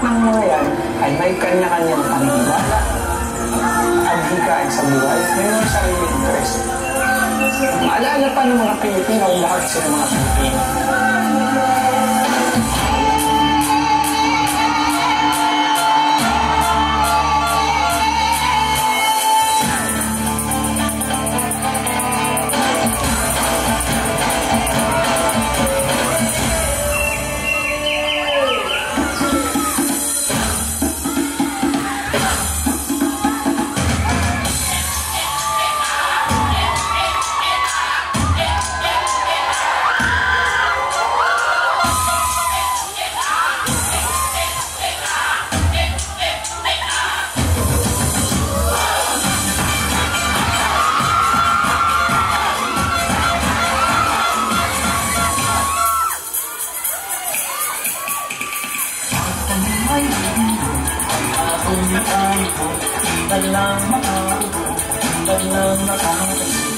ng mga yan ay may kanya-kanyang paniniwala, adhikaan sa buhay, may mga sarili interest. Maalala pa ng mga Pilipino ang lahat sa mga Pilipino. the aku, dalam aku, dalam aku